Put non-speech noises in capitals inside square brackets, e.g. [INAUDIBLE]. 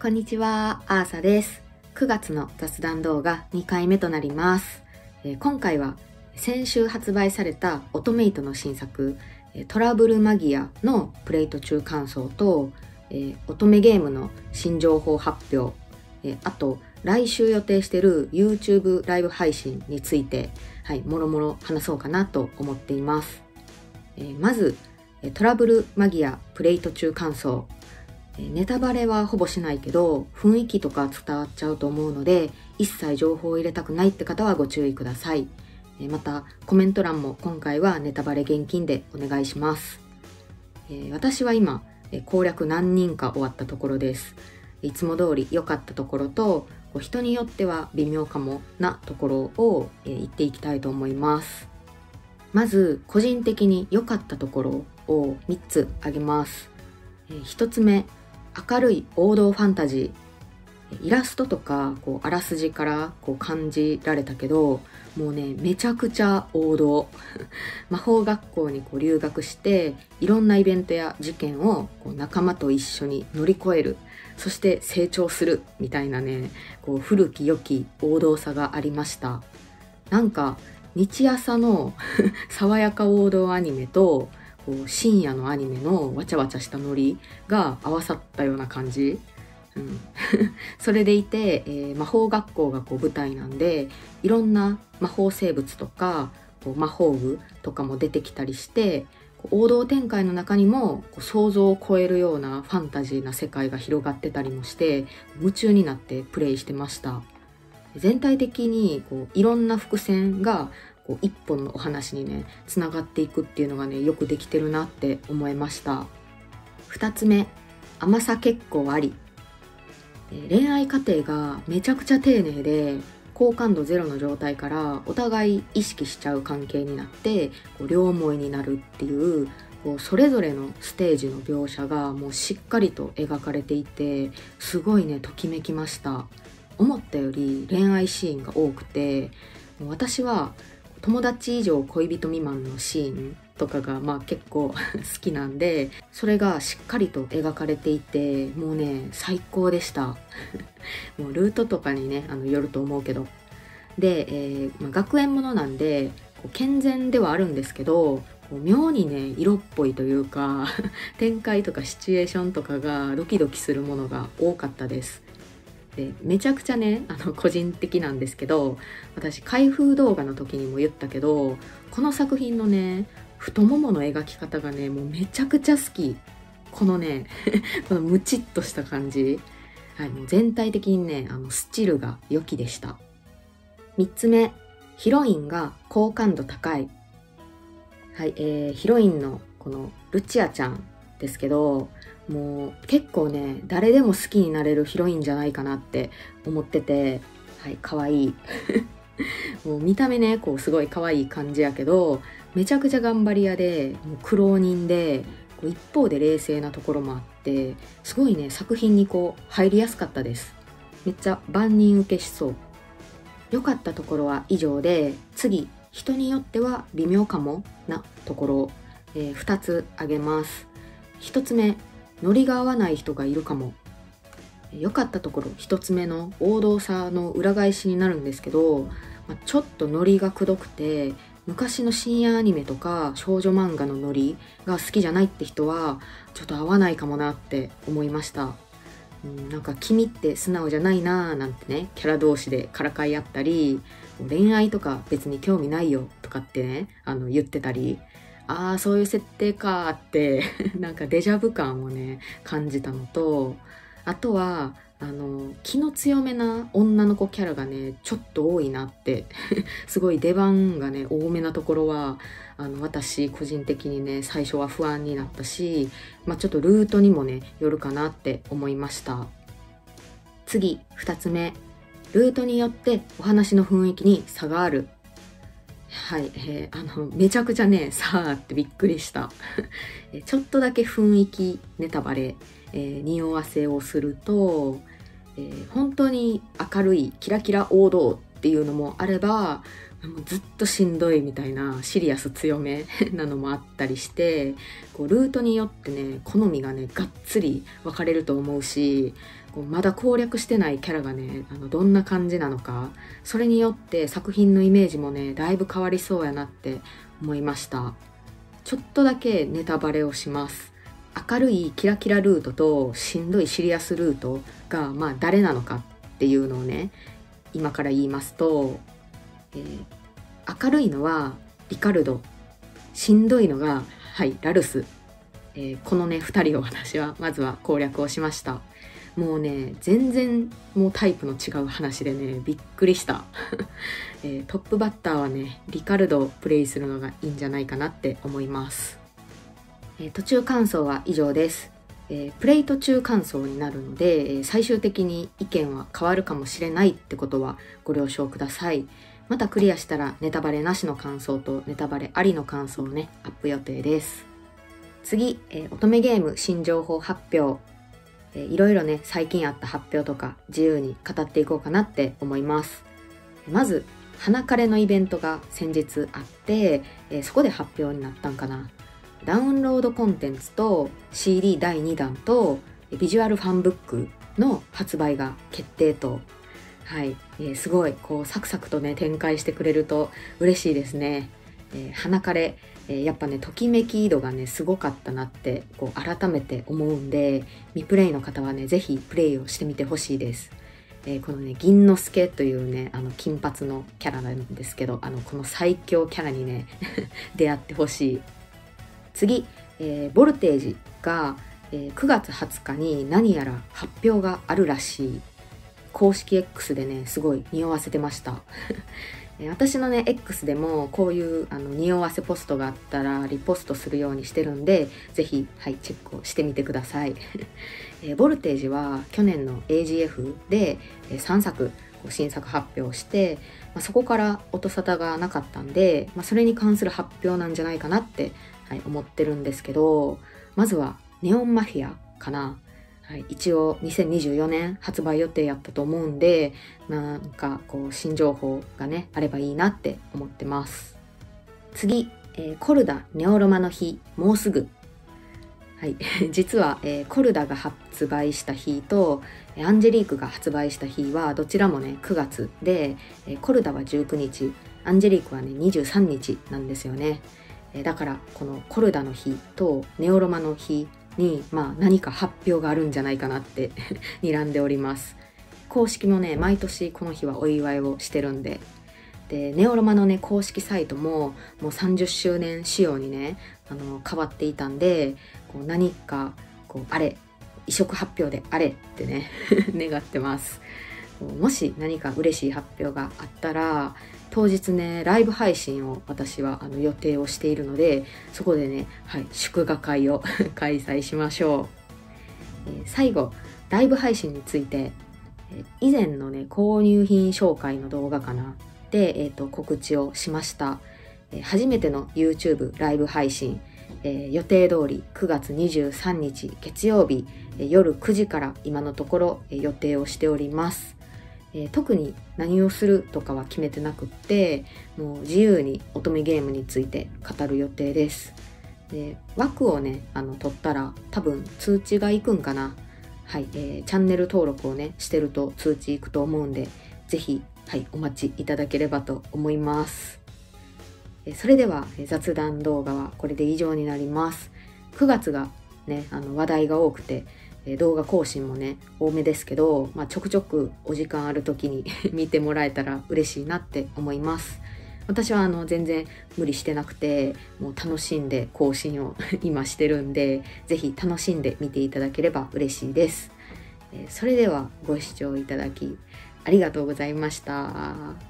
こんにちは、アーサです。9月の雑談動画2回目となります。えー今回は先週発売されたオトメイトの新作、トラブルマギアのプレイト中感想と、えー乙女ゲームの新情報発表、えーあと来週予定してる YouTube ライブ配信について、はい、もろもろ話そうかなと思っています。えまず、トラブルマギアプレイト中感想、ネタバレはほぼしないけど雰囲気とか伝わっちゃうと思うので一切情報を入れたくないって方はご注意ください。またコメント欄も今回はネタバレ厳禁でお願いします。私は今攻略何人か終わったところです。いつも通り良かったところと人によっては微妙かもなところを言っていきたいと思います。まず個人的に良かったところを3つ挙げます。1つ目明るい王道ファンタジー。イラストとかこうあらすじからこう感じられたけどもうねめちゃくちゃ王道。[LAUGHS] 魔法学校にこう留学していろんなイベントや事件をこう仲間と一緒に乗り越える。そして成長する。みたいなねこう古き良き王道さがありました。なんか日朝の [LAUGHS] 爽やか王道アニメとこう深夜のアニメのわちゃわちゃしたノリが合わさったような感じ、うん、[LAUGHS] それでいて、えー魔法学校がこう舞台なんでいろんな魔法生物とかこう魔法具とかも出てきたりして王道展開の中にも想像を超えるようなファンタジーな世界が広がってたりもして夢中になってプレイしてました。全体的にこういろんな伏線がこう一本のお話にねつながっていくっていうのがねよくできてるなって思いました。2つ目甘さ結構あり。恋愛過程がめちゃくちゃ丁寧で好感度ゼロの状態からお互い意識しちゃう関係になってこう両思いになるっていうこうそれぞれのステージの描写がもうしっかりと描かれていてすごいねときめきました。思ったより恋愛シーンが多くて私は友達以上恋人未満のシーンとかがまあ結構 [LAUGHS] 好きなんでそれがしっかりと描かれていてもうね最高でした。[LAUGHS] もうルートとかにねあのよると思うけど。で、えーまあ、学園ものなんで健全ではあるんですけど妙にね色っぽいというか [LAUGHS] 展開とかシチュエーションとかがドキドキするものが多かったです。でめちゃくちゃねあの個人的なんですけど私開封動画の時にも言ったけどこの作品のね太ももの描き方がねもうめちゃくちゃ好き。このね [LAUGHS] このムチっとした感じ、はい、もう全体的にねあのスチルが良きでした。3つ目ヒロインが好感度高い。はい、えー、ヒロインのこのルチアちゃんですけどもう結構ね誰でも好きになれるヒロインじゃないかなって思っててはい可愛い。[LAUGHS] もう見た目ねこうすごい可愛い感じやけどめちゃくちゃ頑張り屋でもう苦労人でこう一方で冷静なところもあってすごいね作品にこう入りやすかったです。めっちゃ万人受けしそう。良かったところは以上で次人によっては微妙かもなところ、え2つ挙げます。1つ目ノリが合わない人がいるかも。良かったところ1つ目の王道さの裏返しになるんですけど、まあちょっとノリがくどくて昔の深夜アニメとか少女漫画のノリが好きじゃないって人はちょっと合わないかもなって思いました。うんなんか君って素直じゃないなーなんてねキャラ同士でからかい合ったり恋愛とか別に興味ないよとかってねあの言ってたり。ああそういう設定かーって [LAUGHS] なんかデジャブ感をね感じたのとあとはあの気の強めな女の子キャラがねちょっと多いなって [LAUGHS] すごい出番がね多めなところはあの私個人的にね最初は不安になったし、まあ、ちょっとルートにもねよるかなって思いました。次2つ目。ルートによってお話の雰囲気に差がある。はい、えーあのめちゃくちゃねさあってびっくりした。[LAUGHS] ちょっとだけ雰囲気ネタバレ、えー匂わせをすると、えー本当に明るいキラキラ王道っていうのもあればずっとしんどいみたいなシリアス強め [LAUGHS] なのもあったりしてこうルートによってね好みがねがっつり分かれると思うしこうまだ攻略してないキャラがねあのどんな感じなのかそれによって作品のイメージもねだいぶ変わりそうやなって思いました。ちょっとだけネタバレをします。明るいキラキラルートとしんどいシリアスルートがまあ誰なのかっていうのをね今から言いますとえー、明るいのはリカルド。しんどいのがはいラルス、えー、このね2人を私はまずは攻略をしました。もうね全然もうタイプの違う話でねびっくりした、[LAUGHS] えー、トップバッターはねリカルドをプレイするのがいいんじゃないかなって思います、えー、途中感想は以上です。えー、プレイ途中感想になるので、え最終的に意見は変わるかもしれないってことはご了承ください。またクリアしたらネタバレなしの感想とネタバレありの感想をね、アップ予定です。次、えー、乙女ゲーム新情報発表。いろいろね、最近あった発表とか自由に語っていこうかなって思います。まず、花枯れのイベントが先日あって、えー、そこで発表になったんかな。ダウンロードコンテンツと CD 第2弾とビジュアルファンブックの発売が決定とはい、えー、すごいこうサクサクとね展開してくれると嬉しいですね。えー、花枯れ、えー、やっぱねときめき度がねすごかったなってこう改めて思うんで未プレイの方はね是非プレイをしてみてほしいです。えー、このね銀之助というねあの金髪のキャラなんですけどあのこの最強キャラにね [LAUGHS] 出会ってほしい次、えー、ボルテージが、えー、9月20日に何やら発表があるらしい公式 X でね、すごい匂わせてました。[LAUGHS] 私のね、X でもこういうあの匂わせポストがあったらリポストするようにしてるんで、ぜひ、はい、チェックをしてみてください。[LAUGHS] えー、ボルテージは去年の AGF で、え3作新作発表して、まあ、そこから音沙汰がなかったんで、まあ、それに関する発表なんじゃないかなって、はい、思ってるんですけど、まずはネオンマフィアかな。はい、一応2024年発売予定やったと思うんでなんかこう新情報がねあればいいなって思ってます。次、えー、コルダネオロマの日もうすぐ。はい。[LAUGHS] 実は、えー、コルダが発売した日とアンジェリークが発売した日はどちらもね9月で、えー、コルダは19日。アンジェリークはね23日なんですよね。えだからこのコルダの日とネオロマの日に、まあ、何か発表があるんじゃないかなって [LAUGHS] 睨んでおります。公式もね毎年この日はお祝いをしてるんで。でネオロマのね公式サイトももう30周年仕様にねあの変わっていたんでこう何かこうあれ移植発表であれってね [LAUGHS] 願ってます。もし何か嬉しい発表があったら当日ねライブ配信を私はあの予定をしているのでそこでね、はい、祝賀会を [LAUGHS] 開催しましょう、えー、最後ライブ配信について、えー、以前のね購入品紹介の動画かなで、えーと、告知をしました、えー、初めての YouTube ライブ配信えー、予定通り9月23日月曜日、えー、夜9時から今のところ、えー、予定をしております。えー、特に何をするとかは決めてなくってもう自由に乙女ゲームについて語る予定です。で枠をねあの取ったら多分通知がいくんかな。はい、えー、チャンネル登録をねしてると通知いくと思うんで是非はいお待ちいただければと思います。それでは雑談動画はこれで以上になります。9月がねあの話題が多くて動画更新もね多めですけど、まあ、ちょくちょくお時間ある時に [LAUGHS] 見てもらえたら嬉しいなって思います私はあの全然無理してなくてもう楽しんで更新を [LAUGHS] 今してるんで是非楽しんで見ていただければ嬉しいです、それではご視聴いただきありがとうございました。